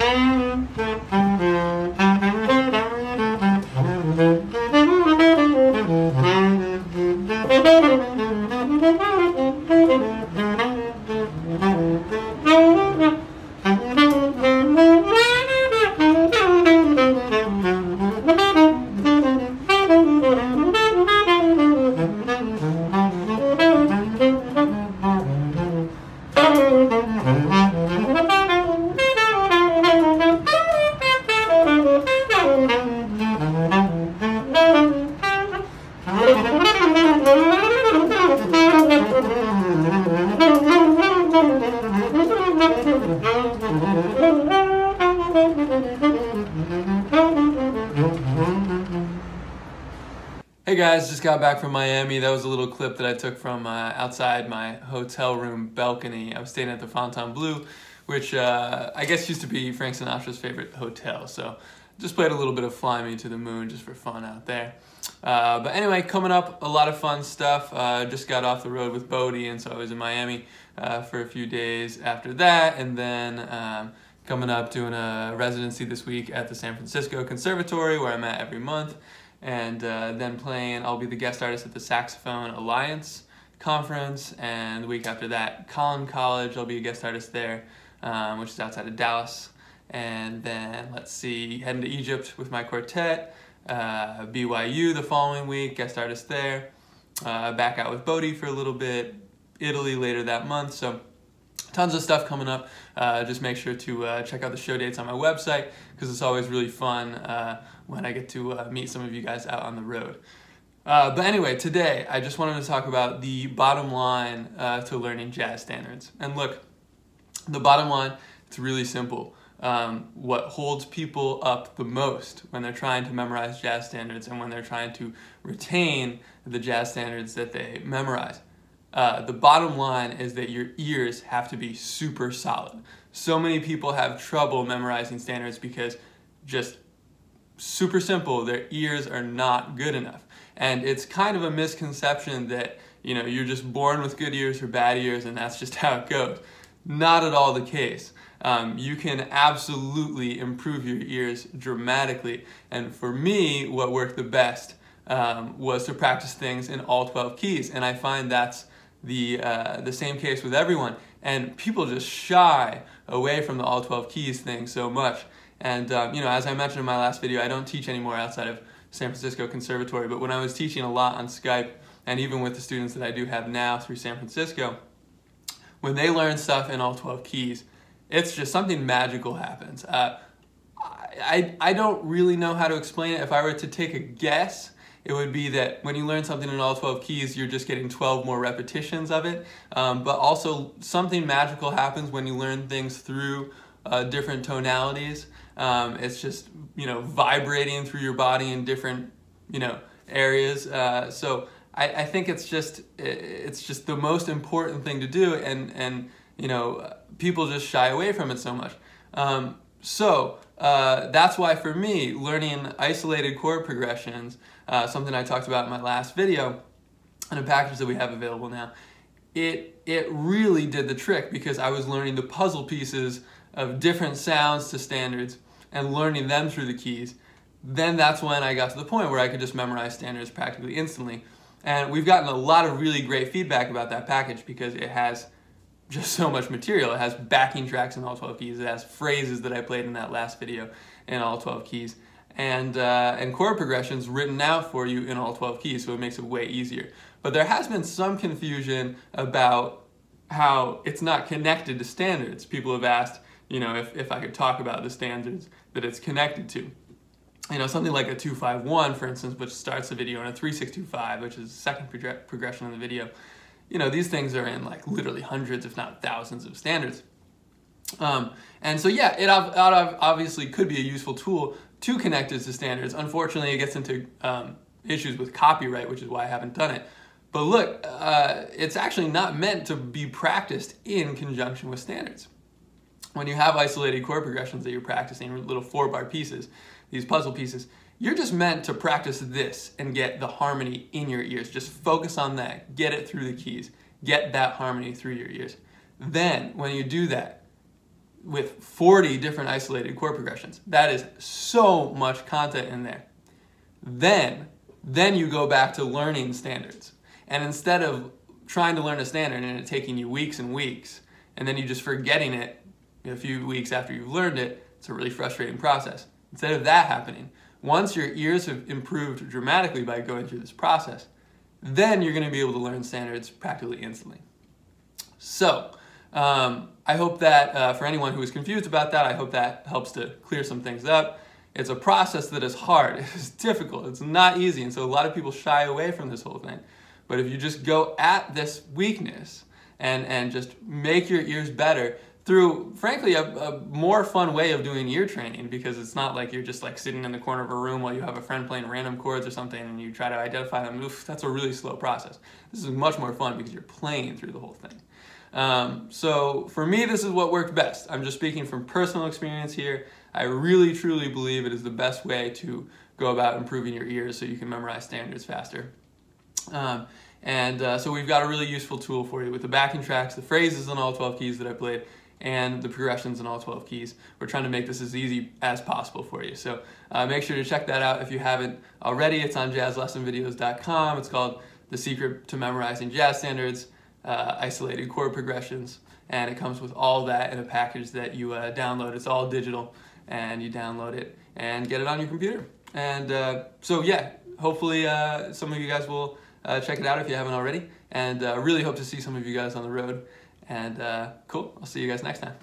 Thank you. Hey guys, just got back from Miami. That was a little clip that I took from uh, outside my hotel room balcony. I was staying at the Fontainebleau, which uh, I guess used to be Frank Sinatra's favorite hotel. So just played a little bit of Fly Me to the Moon just for fun out there. Uh, but anyway, coming up, a lot of fun stuff. Uh, just got off the road with Botti, and so I was in Miami uh, for a few days after that, and then um, coming up doing a residency this week at the San Francisco Conservatory, where I'm at every month, and uh, then playing. I'll be the guest artist at the Saxophone Alliance conference, and the week after that, Collin College. I'll be a guest artist there, um, which is outside of Dallas. And then let's see, heading to Egypt with my quartet uh, BYU the following week, guest artist there. Uh, back out with Botti for a little bit, Italy later that month. So tons of stuff coming up. Uh, just make sure to uh, check out the show dates on my website because it's always really fun uh, when I get to uh, meet some of you guys out on the road. Uh, but anyway, today I just wanted to talk about the bottom line uh, to learning jazz standards. And look, the bottom line, it's really simple um, what holds people up the most when they're trying to memorize jazz standards and when they're trying to retain the jazz standards that they memorize. Uh, the bottom line is that your ears have to be super solid. So many people have trouble memorizing standards because just super simple, their ears are not good enough. And it's kind of a misconception that, you know, you're just born with good ears or bad ears and that's just how it goes. Not at all the case um, you can absolutely improve your ears dramatically. And for me, what worked the best um, was to practice things in all 12 keys. And I find that's the, uh, the same case with everyone. And people just shy away from the all 12 keys thing so much. And, um, you know, as I mentioned in my last video, I don't teach anymore outside of San Francisco Conservatory. But when I was teaching a lot on Skype, and even with the students that I do have now through San Francisco, when they learn stuff in all 12 keys, it's just something magical happens. Uh, I, I don't really know how to explain it. If I were to take a guess, it would be that when you learn something in all 12 keys, you're just getting 12 more repetitions of it. Um, but also, something magical happens when you learn things through uh, different tonalities. Um, it's just, you know, vibrating through your body in different, you know, areas. Uh, so I, I think it's just, it's just the most important thing to do. And, and you know, people just shy away from it so much. Um, so uh, that's why for me, learning isolated chord progressions, uh, something I talked about in my last video, and a package that we have available now, it, it really did the trick because I was learning the puzzle pieces of different sounds to standards and learning them through the keys. Then that's when I got to the point where I could just memorize standards practically instantly. And we've gotten a lot of really great feedback about that package because it has just so much material. It has backing tracks in all 12 keys. It has phrases that I played in that last video in all 12 keys. And, uh, and chord progressions written out for you in all 12 keys, so it makes it way easier. But there has been some confusion about how it's not connected to standards. People have asked, you know, if, if I could talk about the standards that it's connected to. You know, something like a 251, for instance, which starts the video, and a 3625, which is the second progression in the video you know, these things are in like literally hundreds, if not thousands of standards. Um, and so, yeah, it obviously could be a useful tool to connect it to standards. Unfortunately, it gets into um, issues with copyright, which is why I haven't done it. But look, uh, it's actually not meant to be practiced in conjunction with standards. When you have isolated chord progressions that you're practicing, little four bar pieces, these puzzle pieces, you're just meant to practice this and get the harmony in your ears. Just focus on that. Get it through the keys. Get that harmony through your ears. Then, when you do that, with 40 different isolated chord progressions. That is so much content in there. Then, then you go back to learning standards. And instead of trying to learn a standard and it taking you weeks and weeks, and then you just forgetting it a few weeks after you've learned it, it's a really frustrating process. Instead of that happening, once your ears have improved dramatically by going through this process, then you're going to be able to learn standards practically instantly. So, um, I hope that uh, for anyone who is confused about that, I hope that helps to clear some things up. It's a process that is hard, it's difficult, it's not easy, and so a lot of people shy away from this whole thing. But if you just go at this weakness and, and just make your ears better through, frankly, a, a more fun way of doing ear training because it's not like you're just like sitting in the corner of a room while you have a friend playing random chords or something and you try to identify them. Oof, that's a really slow process. This is much more fun because you're playing through the whole thing. Um, so for me, this is what worked best. I'm just speaking from personal experience here. I really truly believe it is the best way to go about improving your ears so you can memorize standards faster. Um, and uh, so we've got a really useful tool for you with the backing tracks, the phrases on all 12 keys that I played, and the progressions in all 12 keys. We're trying to make this as easy as possible for you. So uh, make sure to check that out if you haven't already. It's on jazzlessonvideos.com. It's called The Secret to Memorizing Jazz Standards, uh, Isolated Chord Progressions, and it comes with all that in a package that you uh, download. It's all digital, and you download it and get it on your computer. And uh, so yeah, hopefully uh, some of you guys will uh, check it out if you haven't already. And really hope to see some of you guys on the road. And uh, cool, I'll see you guys next time.